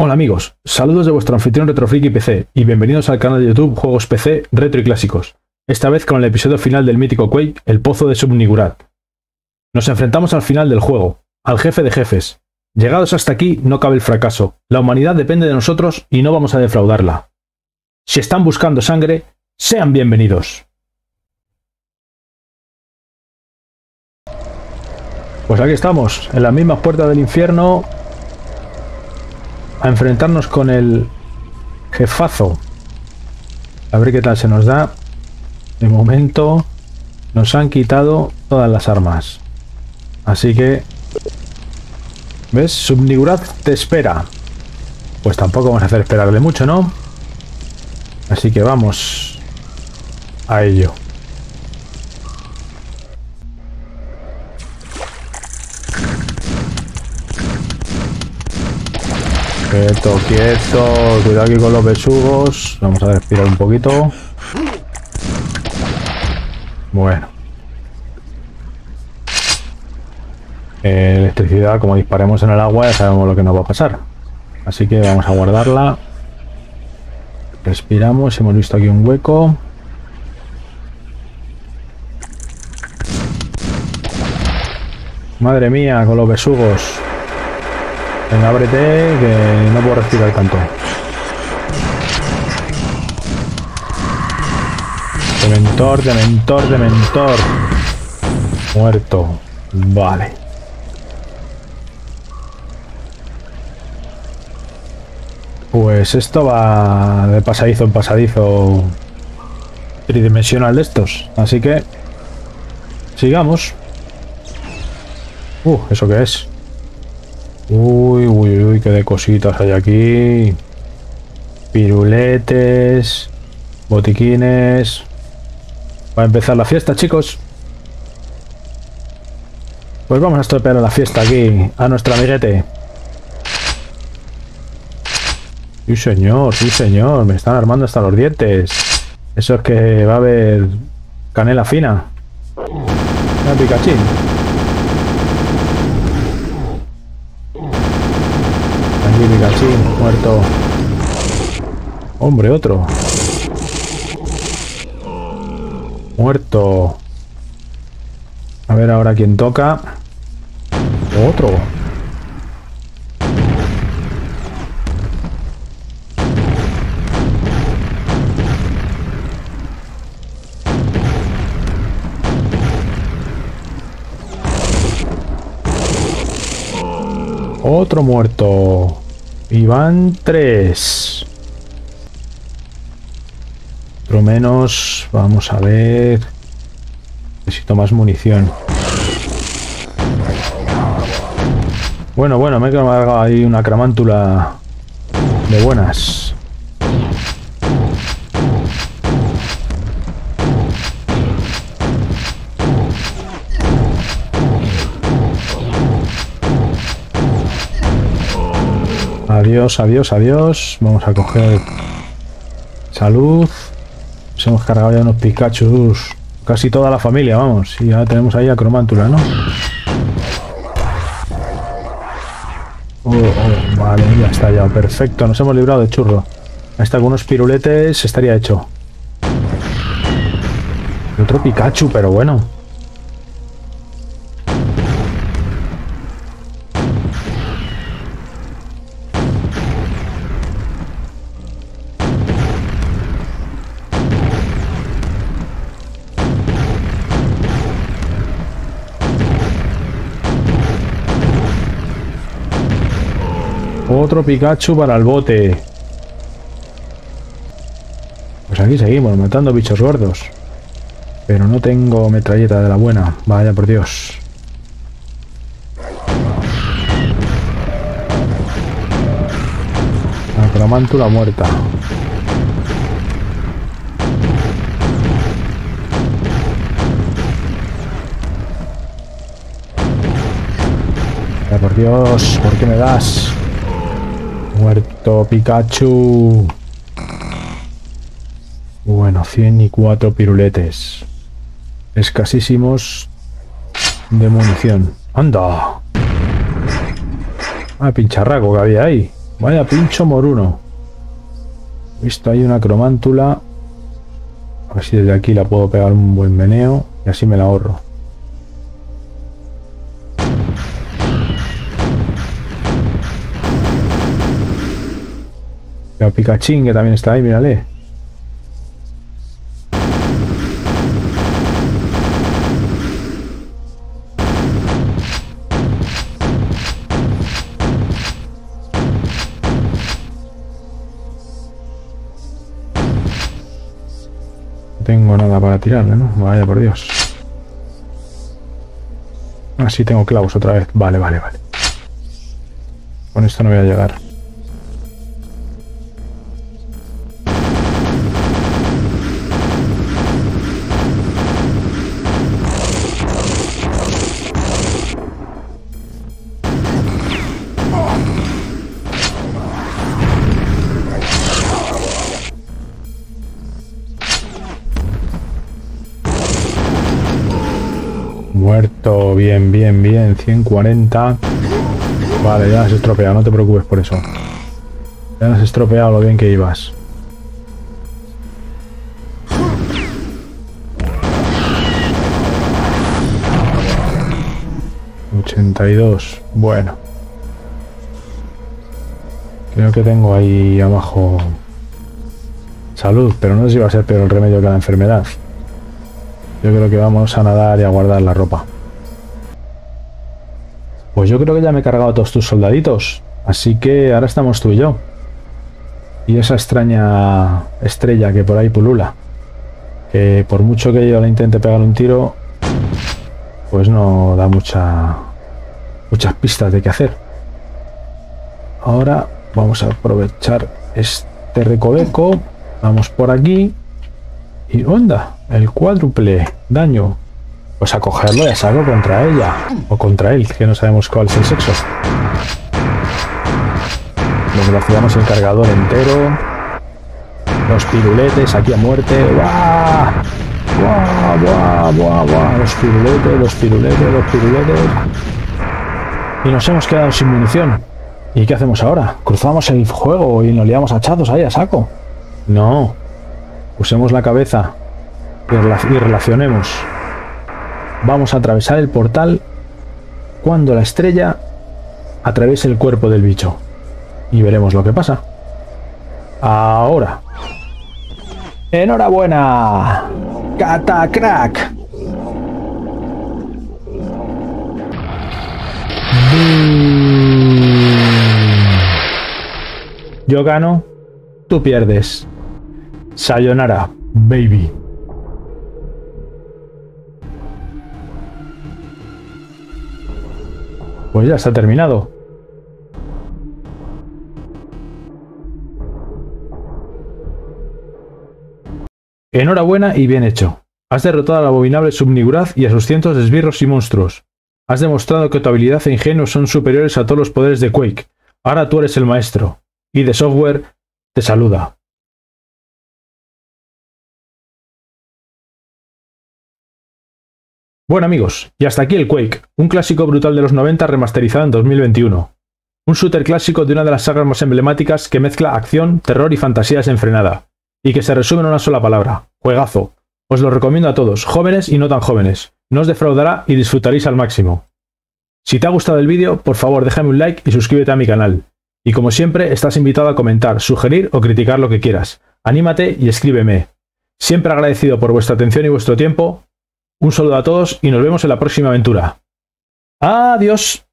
Hola amigos, saludos de vuestro anfitrión Retrofriki PC y bienvenidos al canal de YouTube Juegos PC Retro y Clásicos, esta vez con el episodio final del mítico Quake, El Pozo de Subnigurat. Nos enfrentamos al final del juego, al jefe de jefes. Llegados hasta aquí no cabe el fracaso, la humanidad depende de nosotros y no vamos a defraudarla. Si están buscando sangre, sean bienvenidos. Pues aquí estamos, en las mismas puertas del infierno, a enfrentarnos con el jefazo. A ver qué tal se nos da. De momento nos han quitado todas las armas. Así que... ¿Ves? Subnigurat te espera. Pues tampoco vamos a hacer esperarle mucho, ¿no? Así que vamos a ello. Quieto, quieto. Cuidado aquí con los besugos. Vamos a respirar un poquito. Bueno. electricidad, como disparemos en el agua, ya sabemos lo que nos va a pasar. Así que vamos a guardarla. Respiramos. Hemos visto aquí un hueco. Madre mía, con los besugos. Venga, ábrete, que no puedo respirar tanto. Dementor, dementor, dementor. Muerto. Vale. Pues esto va de pasadizo en pasadizo tridimensional de estos. Así que sigamos. Uh, ¿eso qué es? Uy, uy, uy, qué de cositas hay aquí. Piruletes, botiquines. Va a empezar la fiesta, chicos. Pues vamos a estropear la fiesta aquí, a nuestro amiguete. Sí, señor, sí, señor. Me están armando hasta los dientes. Eso es que va a haber canela fina. Una Muerto. Hombre, otro. Muerto. A ver ahora quién toca. Otro. Otro muerto. Y van tres. Por lo menos, vamos a ver. Necesito más munición. Bueno, bueno, me he quedado ahí una cramántula de buenas. Adiós, adiós, adiós. Vamos a coger salud. Nos hemos cargado ya unos Pikachu. Casi toda la familia, vamos. Y ya tenemos ahí a Cromántula, ¿no? Oh, oh, vale, ya está ya. Perfecto, nos hemos librado de churro. Hasta con unos piruletes estaría hecho. Otro Pikachu, pero bueno. Otro Pikachu para el bote. Pues aquí seguimos, matando bichos gordos. Pero no tengo metralleta de la buena. Vaya por Dios. La muerta. Vaya por Dios, ¿por qué me das? Muerto Pikachu. Bueno, 104 piruletes. Escasísimos de munición. ¡Anda! Ah, pincharraco que había ahí. Vaya pincho moruno. Visto ahí una cromántula. A ver si desde aquí la puedo pegar un buen meneo y así me la ahorro. La Picachín que también está ahí, mírale. tengo nada para tirarle, ¿no? Vaya por Dios. Así ah, tengo clavos otra vez. Vale, vale, vale. Con esto no voy a llegar. Muerto, bien, bien, bien. 140. Vale, ya has estropeado, no te preocupes por eso. Ya has estropeado lo bien que ibas. ...82... Bueno. Creo que tengo ahí abajo... Salud, pero no sé si va a ser peor el remedio que la enfermedad. Yo creo que vamos a nadar y a guardar la ropa. Pues yo creo que ya me he cargado a todos tus soldaditos. Así que ahora estamos tú y yo. Y esa extraña estrella que por ahí pulula. Que por mucho que yo le intente pegar un tiro, pues no da mucha, muchas pistas de qué hacer. Ahora vamos a aprovechar este recoveco. Vamos por aquí. Y onda, el cuádruple daño. Pues a cogerlo y a saco contra ella. O contra él, que no sabemos cuál es el sexo. Nos vaciamos el cargador entero. Los piruletes aquí a muerte. ¡Buah! ¡Buah, buah, buah, buah! Los piruletes, los piruletes, los piruletes. Y nos hemos quedado sin munición. ¿Y qué hacemos ahora? ¿Cruzamos el juego y nos liamos a chazos ahí a saco? No. Usemos la cabeza y relacionemos. Vamos a atravesar el portal cuando la estrella atraviese el cuerpo del bicho. Y veremos lo que pasa. Ahora. ¡Enhorabuena! ¡Catacrack! Yo gano, tú pierdes. Sayonara, baby. Pues ya está terminado. Enhorabuena y bien hecho. Has derrotado al abominable Subniguraz y a sus cientos de esbirros y monstruos. Has demostrado que tu habilidad e ingenio son superiores a todos los poderes de Quake. Ahora tú eres el maestro. Y de software te saluda. Bueno amigos, y hasta aquí el Quake, un clásico brutal de los 90 remasterizado en 2021. Un shooter clásico de una de las sagas más emblemáticas que mezcla acción, terror y fantasía desenfrenada, y que se resume en una sola palabra, juegazo. Os lo recomiendo a todos, jóvenes y no tan jóvenes. No os defraudará y disfrutaréis al máximo. Si te ha gustado el vídeo, por favor déjame un like y suscríbete a mi canal. Y como siempre, estás invitado a comentar, sugerir o criticar lo que quieras. Anímate y escríbeme. Siempre agradecido por vuestra atención y vuestro tiempo. Un saludo a todos y nos vemos en la próxima aventura. Adiós.